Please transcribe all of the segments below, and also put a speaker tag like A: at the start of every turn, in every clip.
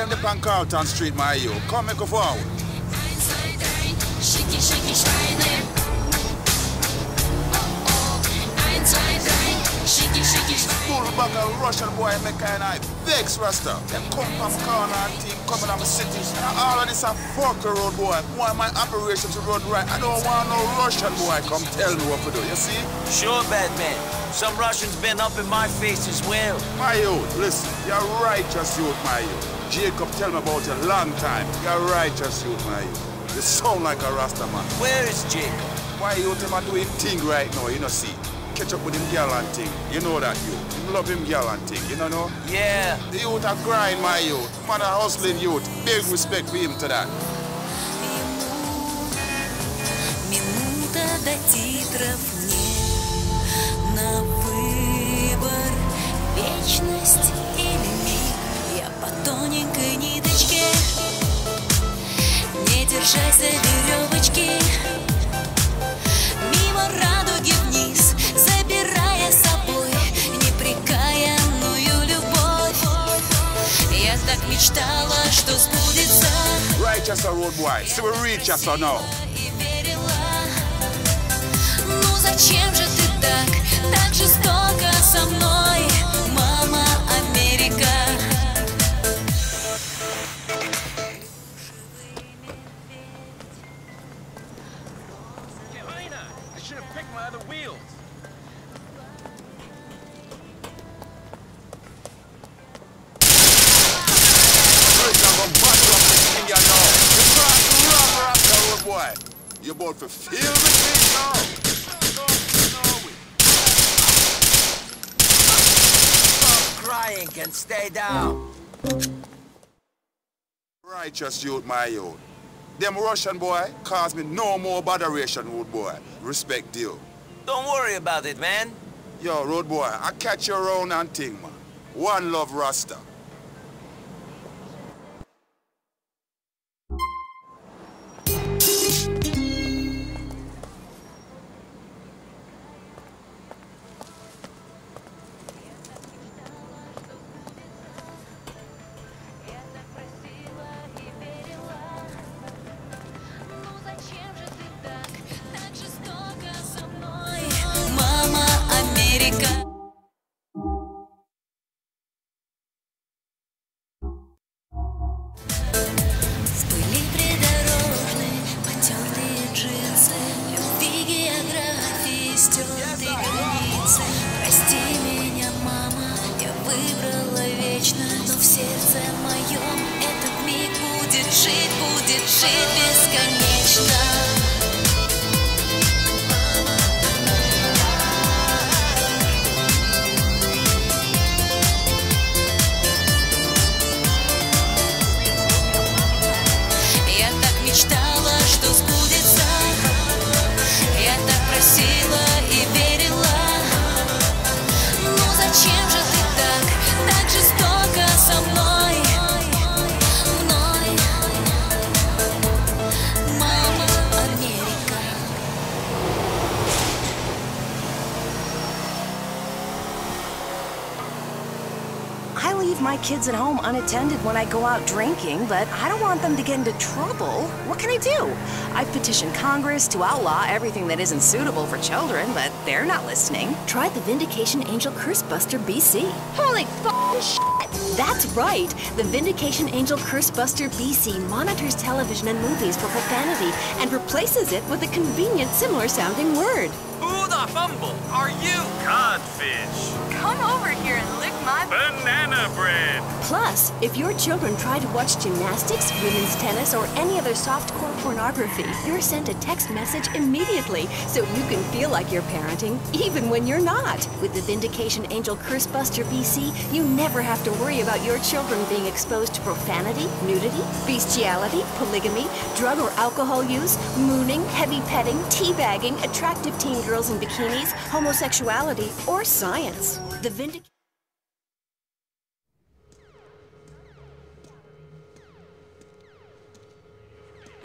A: them the on Carlton Street, my you. Come make a forward.
B: Schicki, schicki Schweine. Oh, oh. Eins, zwei, drei. Schicki, schicki
A: of Russian boy make kind of vex Rasta. Them come from corner and thing coming on the city. Now all of this a fuck road boy. Want my operation to run right. I don't want no Russian boy come tell me what to do. You see?
C: Sure, Batman. Some Russians been up in my face as well.
A: My youth, listen. You're righteous youth, my youth. Jacob tell me about you a long time. You're righteous youth, my youth. You sound like a Rasta man.
C: Where is Jacob?
A: Why you him a doing thing right now, you know see? Catch up with him girl and thing. You know that you. You love him girl and thing, you know no?
C: Yeah.
A: The youth a grind, my youth. Man a hustling youth. Big respect for him to that.
B: Минута до титров нет На выбор Вечность Держась за веревочки Мимо радуги вниз Забирая с собой Неприкаянную любовь Я так мечтала, что сбудется
A: Righteous a road boy. See we reach us or
B: верила. Ну зачем же ты так, так жестоко
A: To feel me.
C: Stop crying and stay down.
A: Righteous youth, my youth. Them Russian boy cause me no more botheration, road boy. Respect you.
C: Don't worry about it, man.
A: Yo, road boy, I catch you around and thing, man. One love Rasta.
D: She kids at home unattended when I go out drinking, but I don't want them to get into trouble. What can I do? I've petitioned Congress to outlaw everything that isn't suitable for children, but they're not listening.
E: Try the Vindication Angel Curse Buster BC.
D: Holy f***ing shit!
E: That's right! The Vindication Angel Curse Buster BC monitors television and movies for profanity and replaces it with a convenient, similar sounding word.
C: Who the fumble are you?
F: Codfish.
D: Come over here and lick my
F: Banana bread.
E: Plus, if your children try to watch gymnastics, women's tennis, or any other softcore pornography, you're sent a text message immediately so you can feel like you're parenting even when you're not. With the Vindication Angel Curse Buster BC, you never have to worry about your children being exposed to profanity, nudity, bestiality, polygamy, drug or alcohol use, mooning, heavy petting, teabagging, attractive teen girls in bikinis, homosexuality, or science. The Vindic-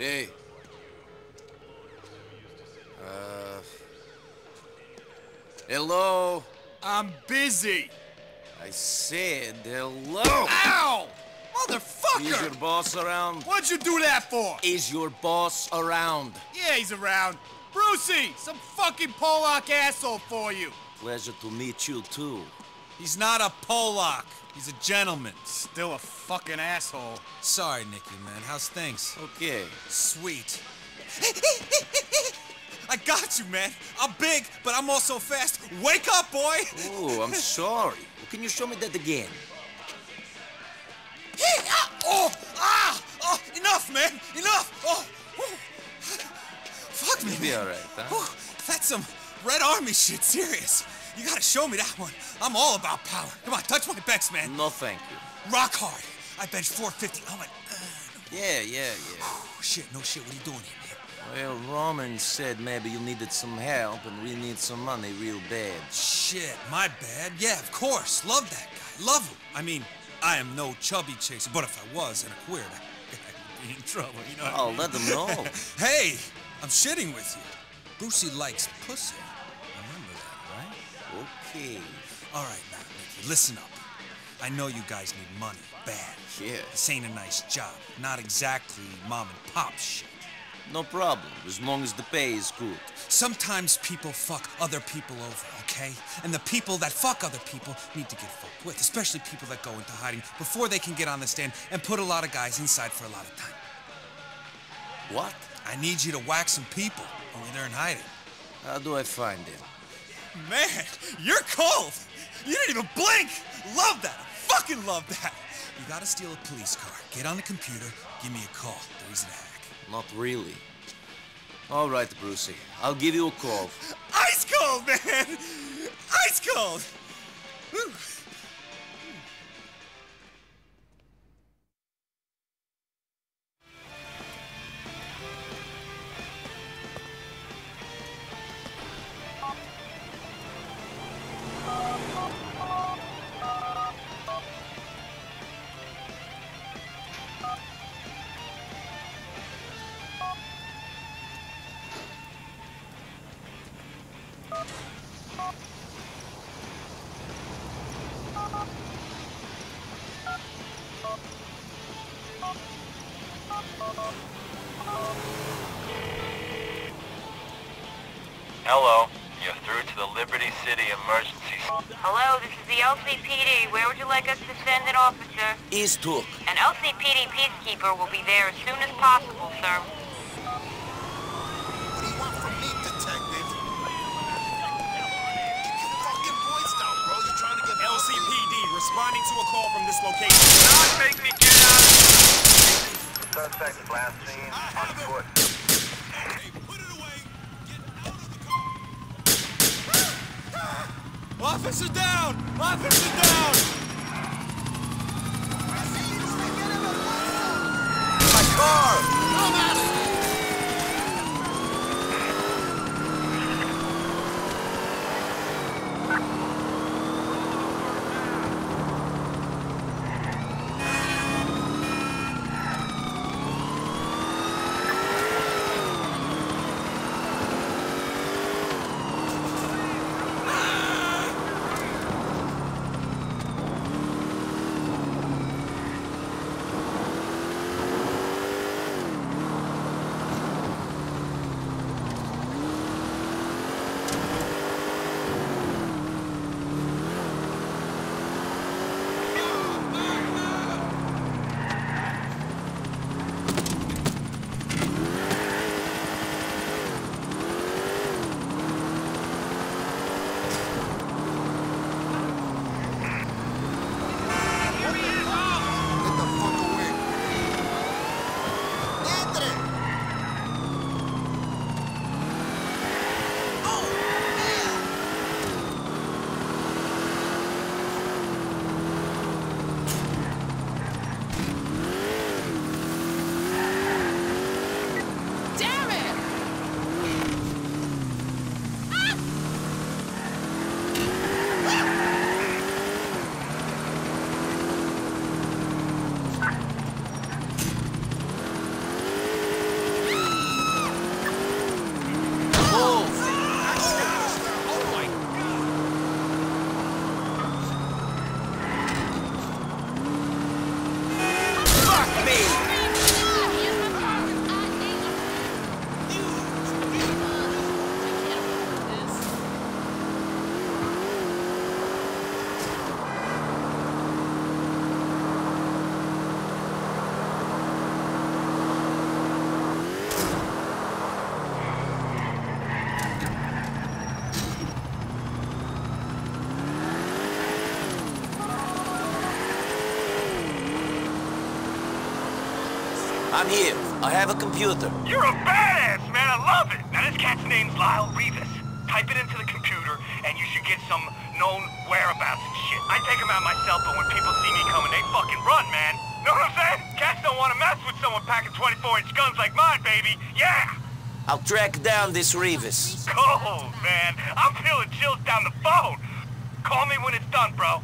G: Hey. Uh. Hello?
F: I'm busy.
G: I said hello.
F: Ow! Motherfucker!
C: Is your boss around?
H: What'd you do that for?
C: Is your boss around?
H: Yeah, he's around. Brucie, some fucking Polak asshole for you.
C: Pleasure to meet you, too.
H: He's not a Polak. He's a gentleman. Still a fucking asshole.
I: Sorry, Nicky, man. How's things?
C: Okay.
I: Sweet. I got you, man. I'm big, but I'm also fast. Wake up, boy!
C: Oh, I'm sorry. Can you show me that again?
I: Hey, ah, oh, ah, oh, enough, man, enough. Oh, fuck me,
C: You'll be all right, huh?
I: Whew, that's some Red Army shit, serious. You gotta show me that one. I'm all about power. Come on, touch my bench, man.
C: No, thank you.
I: Rock hard. I bench 450. I'm like, uh,
C: Yeah, yeah, yeah.
I: oh, shit, no shit. What are you doing here, man?
C: Well, Roman said maybe you needed some help and we need some money real bad.
I: Shit, my bad. Yeah, of course. Love that guy. Love him. I mean, I am no chubby chaser, but if I was and a queer, I'd be in trouble, you know what I
C: Oh,
I: mean?
C: let them know.
I: hey, I'm shitting with you. Brucie likes pussy. Remember that, right?
C: Okay.
I: All right, now, Nicky, listen up. I know you guys need money, bad.
C: Yeah.
I: This ain't a nice job. Not exactly mom and pop shit.
C: No problem, as long as the pay is good.
I: Sometimes people fuck other people over, okay? And the people that fuck other people need to get fucked with, especially people that go into hiding before they can get on the stand and put a lot of guys inside for a lot of time.
C: What?
I: I need you to whack some people, only they're in hiding.
C: How do I find him?
I: Man, you're cold! You didn't even blink! Love that! I fucking love that! You gotta steal a police car, get on the computer, give me a call. They're easy hack.
C: Not really. All right, Brucie. I'll give you a call.
I: Ice cold, man! Ice cold! Whew.
F: Hello. You're through to the Liberty City Emergency.
J: Hello, this is the LCPD. Where would you like us to send an officer?
C: East Hook.
J: An LCPD peacekeeper will be there as soon as possible, sir.
A: What do you want from me, detective? Keep your fucking voice down, bro. You're trying to get
H: LCPD responding to a call from this location.
F: Not make me get out
K: Suspect last seen on foot.
I: Officer down! Officer down!
A: My car!
C: I'm here. I have a computer.
F: You're a badass, man. I love it. Now, this cat's name's Lyle Rivas. Type it into the computer, and you should get some known whereabouts and shit. I take him out myself, but when people see me coming, they fucking run, man. Know what I'm saying? Cats don't want to mess with someone packing 24-inch guns like mine, baby. Yeah!
C: I'll track down this Rivas.
F: Cold, man. I'm feeling chills down the phone. Call me when it's done, bro.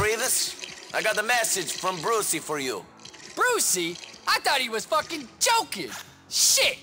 C: Rivas, I got a message from Brucie for you.
L: Brucie? I thought he was fucking joking. Shit!